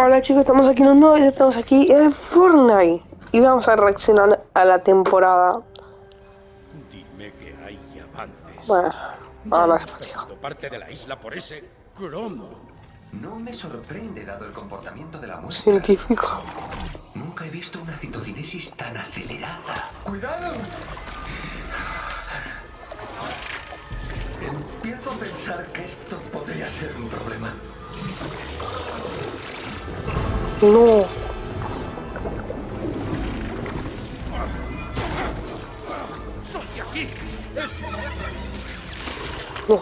Hola chicos, estamos aquí en un nuevo video, estamos aquí en Fortnite y vamos a reaccionar a la temporada. Dime que hay avances. Bueno, ahora parte de la isla por ese cromo. No me sorprende dado el comportamiento de la muestra. Científico. Nunca he visto una citocinesis tan acelerada. ¡Cuidado! Empiezo a pensar que esto podría ser un problema. No. ¡Sal de aquí! ¡Es No.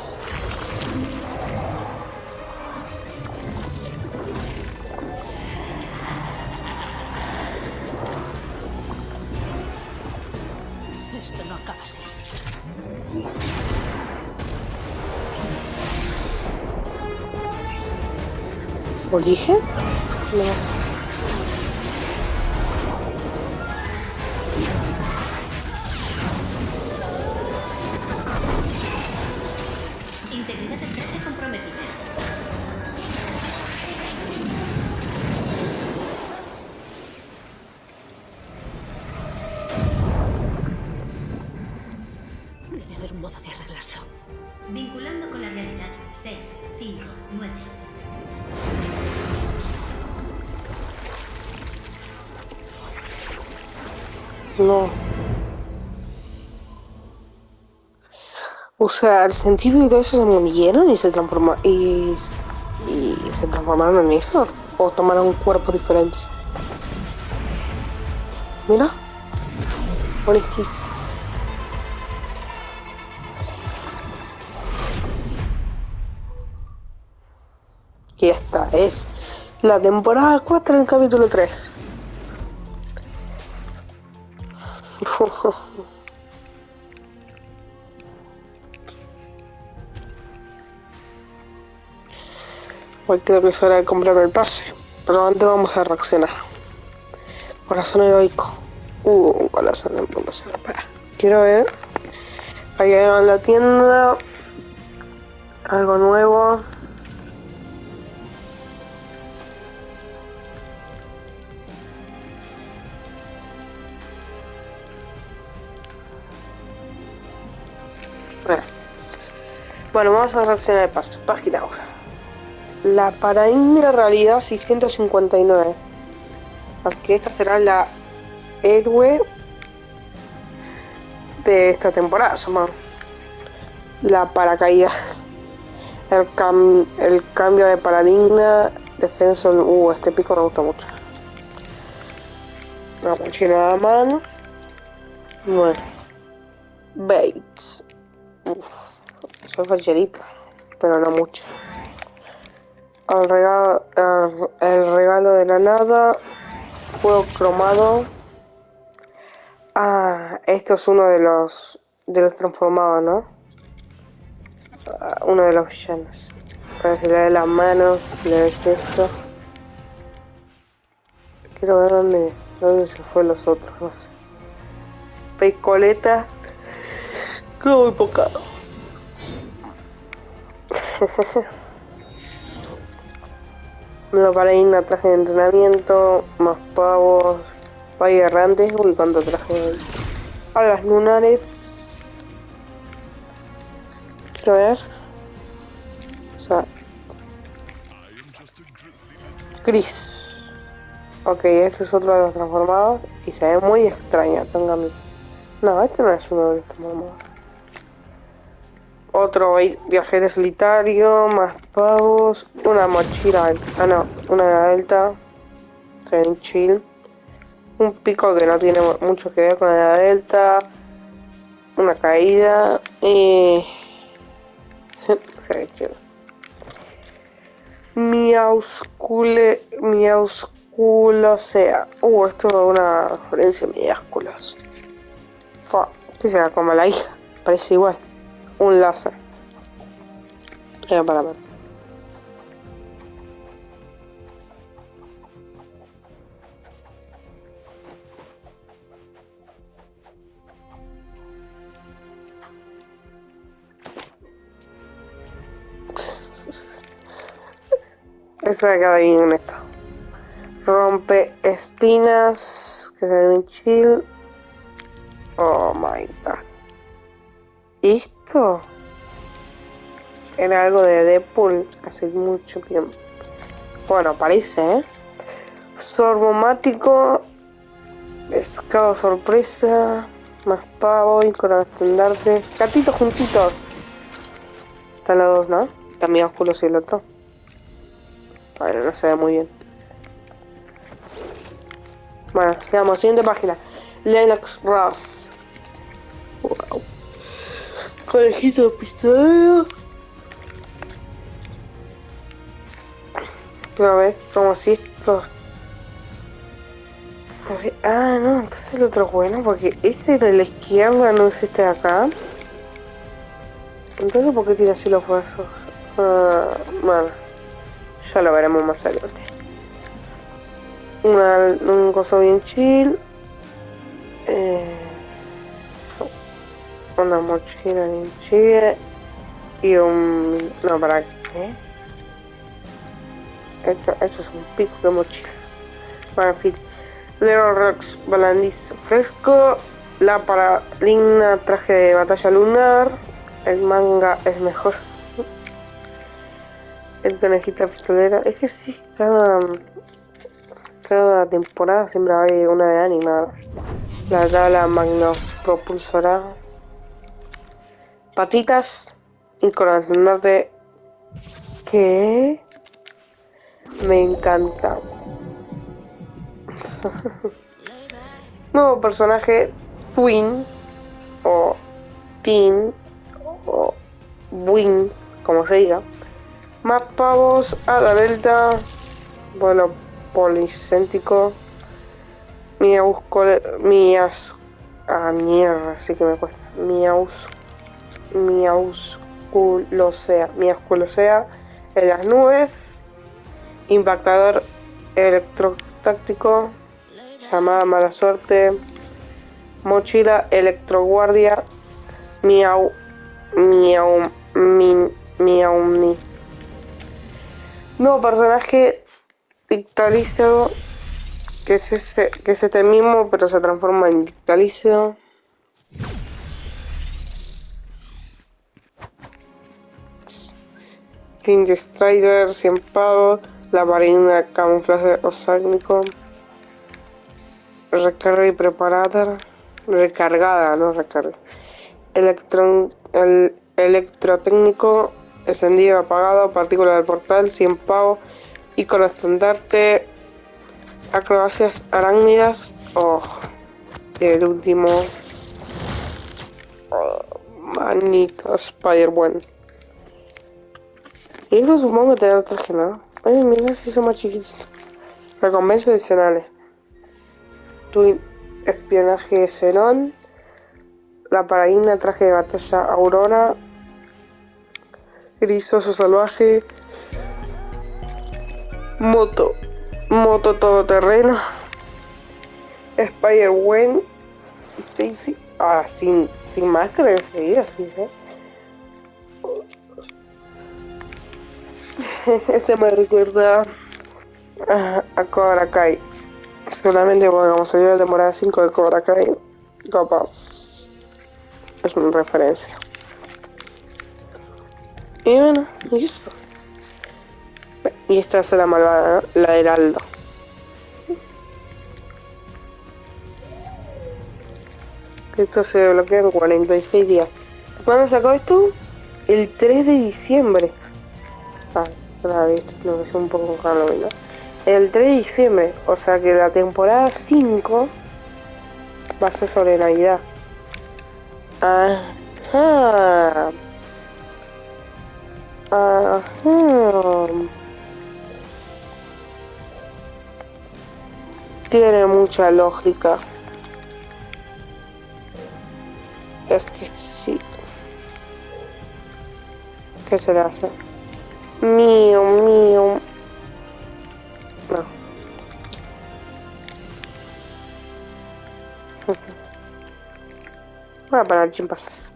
Esto no acaba así. No. Integridad No. O sea, el científico y todo eso se murieron y se transformaron y, y se transformaron en eso. O tomaron cuerpos diferentes. Mira. Buenísimo. Y esta es la temporada 4 del capítulo 3. Hoy creo que es hora de comprarme el pase. Pero antes vamos a reaccionar. Corazón heroico. Uh, un corazón en promoción. Espera. Quiero ver. Allá en la tienda. Algo nuevo. Bueno, vamos a reaccionar de paso. Página 1. La paradigma realidad 659. Así que esta será la héroe de esta temporada, Soma. La paracaída. El, cam- el cambio de paradigma. Defensa. Uh, este pico me gusta mucho. Una mochila de mano. Bueno. Bates. Uf, soy falcherita, pero no mucho. El regalo, de la nada, fuego cromado. Ah, esto es uno de los de los transformados, ¿no? Ah, uno de los villanos. Para que le dé las manos, le des esto. Quiero ver dónde, dónde se fue los otros, no sé. Creo muy pocado. Nueva paradigma, traje de entrenamiento, más pavos, valle errantes, uy cuánto traje. Alas lunares. Quiero ver. O sea. Gris. Ok, este es otro de los transformados y se ve muy extraño, tengan No, este no es uno de los transformados. Otro vi- viajero solitario, más pavos, una mochila, ah no, una delta, ven chill, un pico que no tiene mu- mucho que ver con la delta, una caída y se ve chill. Miauscule, miausculosea. Uh, esto es una referencia. Fa, este será como la hija, parece igual un láser. Para ver. Eso me queda bien en esto. Rompe espinas, que se ve bien chill. Oh my god. ¿Esto? Era algo de Deadpool hace mucho tiempo. Bueno, parece, ¿eh? Sorbomático. Pescado sorpresa. Más pavo y con estandarte. Gatitos juntitos. Están los dos, ¿no? También oscuro y el otro. Bueno, no se ve muy bien. Bueno, sigamos. Siguiente página. Lennox Ross. Conejito pistolero. A ver, como si estos. Ah, no, entonces el otro bueno, porque este de la izquierda no es este de acá. Entonces, ¿por qué tira así los huesos? Ah, bueno, ya lo veremos más adelante. Una, un coso bien chill. Eh, una mochila bien chill. Y un... No, ¿para qué? Esto, esto es un pico de mochila. Bueno, en fin. Little Rocks Balandiz fresco. La paraligna traje de batalla lunar. El manga es mejor. El conejita pistolera. Es que sí, cada, cada temporada siempre hay una de anime. La gala magno propulsora. Patitas. Y con de ¿Qué? Me encanta. Nuevo personaje, Twin, o Teen, o Win, como se diga. Más pavos a la delta, bueno, policéntico. Miaus, mias, a mierda, así que me cuesta. Miaus, miausculosea, miausculosea en las nubes. Impactador electrotáctico llamada Mala Suerte, Mochila Electroguardia, Miau, Miau, Min, Miaumni. Nuevo personaje dictalíceo, que es, ese, que es este mismo, pero se transforma en dictalíceo. King Strider, 100 pavos, la varina de camuflaje osácnico recarga y preparada, recargada, no recarga. Electron, el electrotécnico, encendido, apagado, partícula del portal, 100 pavos, con estandarte, acrobacias arácnidas, oh, el último, oh, manito, Spider bueno. Y eso supongo que te da traje, ¿no? Ay, mira si son más chiquitos. Recompensas adicionales espionaje Xenon, la paraína traje de batalla Aurora, grisoso salvaje, moto, moto todoterreno, Spider-Wen, ah, sin, sin máscara de seguir así, ¿eh? este me recuerda a, a Cobra Kai. Solamente porque como salió la temporada 5 de Cobra Kai, capaz es una referencia. Y bueno, y esto. Y esta es la malvada, la Heraldo. Esto se bloquea en 46 días. ¿Cuándo sacó esto? El 3 de diciembre. Ah, tiene que ser un poco Halloween, ¿no? el 3 de diciembre, o sea que la temporada 5 va a ser sobre Navidad. Ajá. Ajá. Tiene mucha lógica. Es que sí. ¿Qué se le hace? Mío, mío. No. Voy a parar chimpases.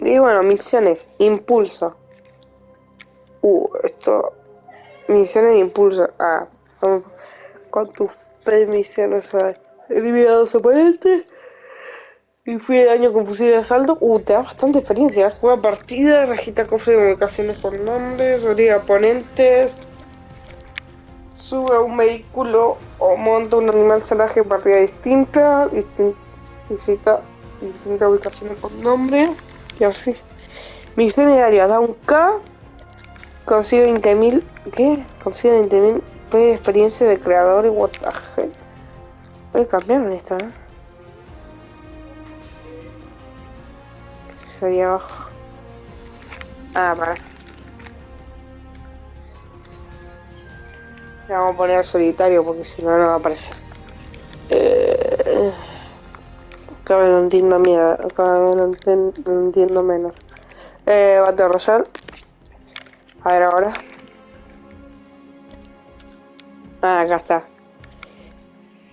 Y bueno, misiones. Impulso. Uh, esto. Misiones de impulso. Ah, con tus misiones a eliminar a los oponentes. Y fui de daño con fusil de asalto. Uh, te da bastante experiencia. Juega partida, regita cofre de ubicaciones por nombres, obliga oponentes. Sube a un vehículo o monta un animal salvaje en partida distinta. distin- visita distintas ubicaciones por nombre. Y así. Misión diaria, da un K. Consigue 20.000. ¿Qué? Consigue 20.000 de experiencia de creador y what. Voy a cambiar esta, ¿eh? Sería abajo. Ah, para. Vamos a poner solitario porque si no, no va a aparecer. Eh, cada vez entiendo miedo, cada vez entiendo menos. Eh, Battle Royale. A ver ahora. Ah, acá está.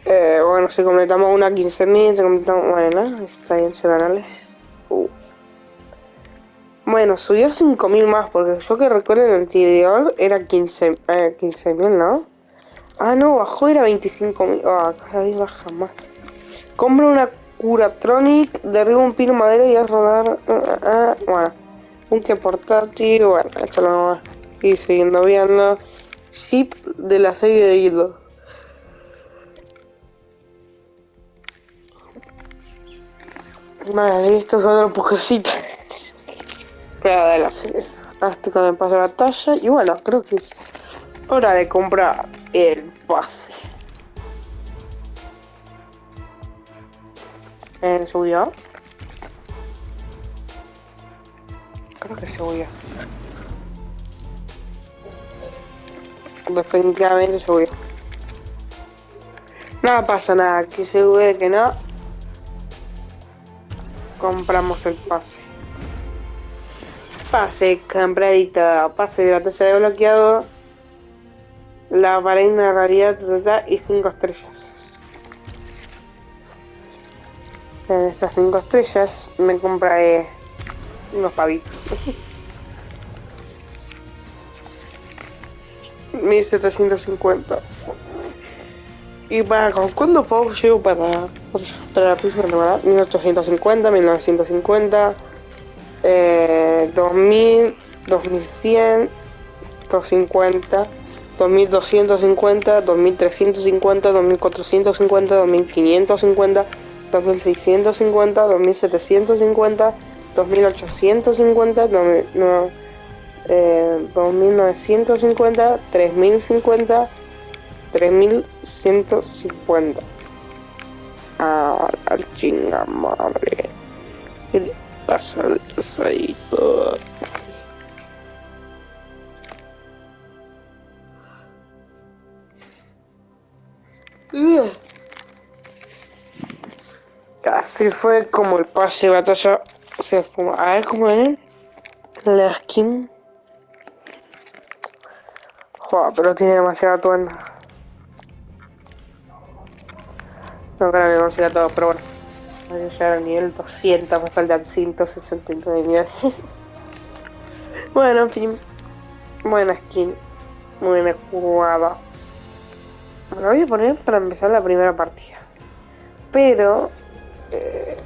Eh, bueno, si completamos una 15.000, si completamos... Bueno, está bien, semanales. Uh. Bueno, subió 5.000 más, porque yo que recuerdo el anterior era 15 eh, 15.000, ¿no? Ah, no, bajó, era 25.000. Ah, cada vez baja más. Compra una Curatronic, derriba un pino de madera y a rodar... ah, ah, bueno, un que portátil, bueno, esto lo vamos a ir siguiendo viendo. Chip de la serie de Hilo. Vale, esto es otro pujecito. Pero de la serie. Hasta con el pase de batalla. Y bueno, creo que es hora de comprar el pase. Eh, ¿Subió? Creo que subió. Definitivamente subió. No pasa nada, que se ve que no. Compramos el pase. Pase, compradita, pase de batalla desbloqueado. La varina de realidad y 5 estrellas. En estas 5 estrellas me compraré unos pavitos. 1750. Y para cuándo pagos llego para, para la próxima temporada, 1850, 1950, eh, 2000, 2100, 250, 2250, 2350, 2450, 2550, 2650, 2750, 2850, 2000, no, eh, 2950, 3050, 3150. Ah, la chinga madre. ¿Qué le pasa? Ugh. Así fue como el pase de batalla. O sea, como, a ver cómo es. La skin. Joder, pero tiene demasiada tuenda. No creo que consiga todo, pero bueno. Voy a llegar al nivel 200, me faltan 169 niveles. bueno, en fin. Buena skin. Bien jugada. Me la voy a poner para empezar la primera partida. Pero... Eh,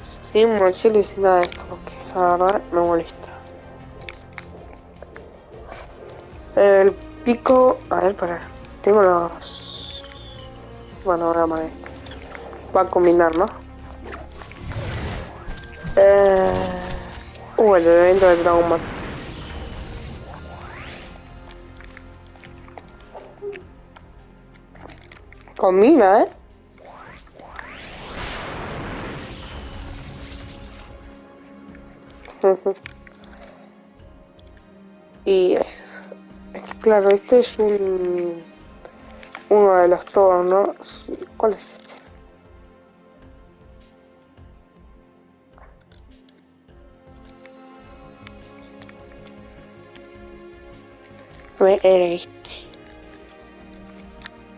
sin mochila y sin nada de esto, porque la verdad me molesta. El pico... A ver, para... Tengo los... Bueno, ahora más esto. Va a combinar, ¿no? Eh... Uh, el evento de Dragon Ball. Combina, ¿eh? Y es, es que claro, este es un uno de los todos, ¿no? ¿Cuál es este?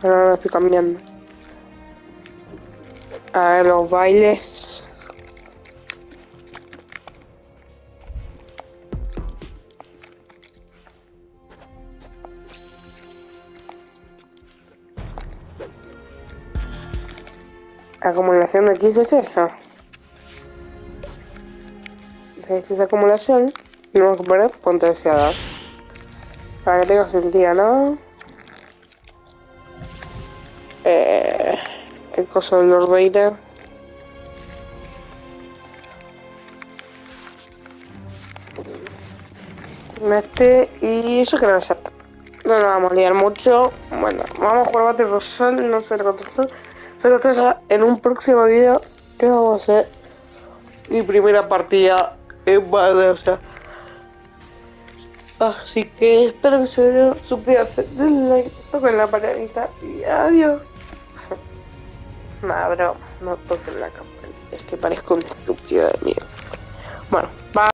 Ahora estoy cambiando. A ver, los bailes. Acumulación de XS. Ah. Esta es acumulación. No recuperar puntos deseados que tenga sentido, ¿no? Eh, el coso de Lord Vader. Este y eso que no es cierto. No nos vamos a liar mucho. Bueno, vamos a jugar Battle Royale, no sé lo Pero esto en un próximo video que vamos a hacer mi primera partida en Battle. Así que espero que se video suscríbanse, denle like, toquen la palabra y adiós. Nada, bro, no toquen la campanita, es que parezco un estúpido de mierda. Bueno.